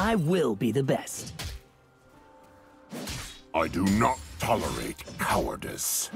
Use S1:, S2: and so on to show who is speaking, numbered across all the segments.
S1: I will be the best.
S2: I do not tolerate cowardice.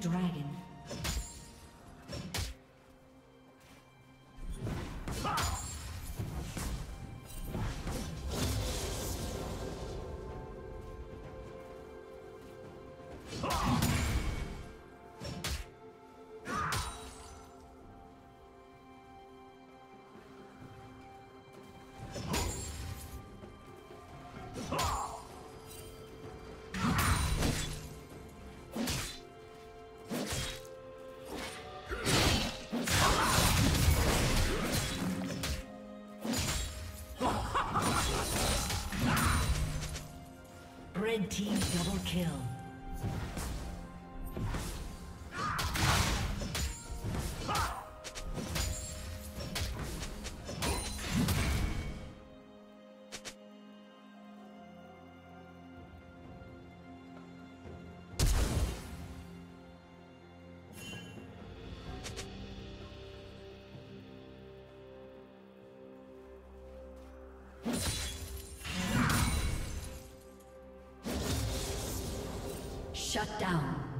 S3: Dragon. Team double kill. Shut down.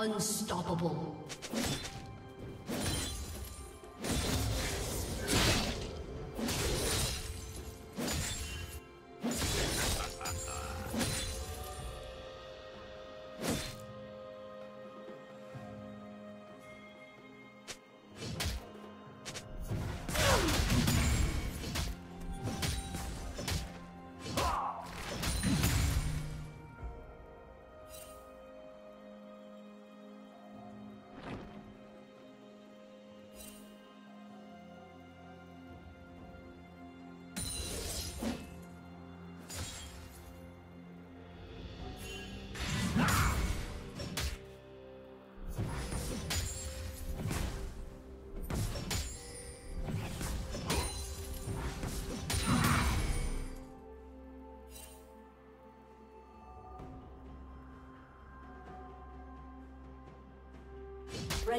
S3: Unstoppable.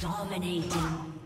S3: Dominating.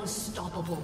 S3: Unstoppable.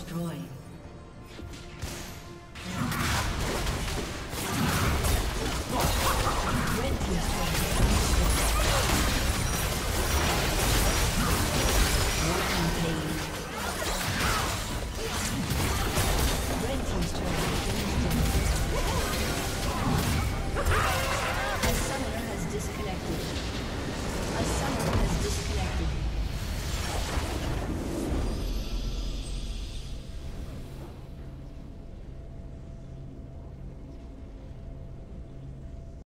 S3: destroyed.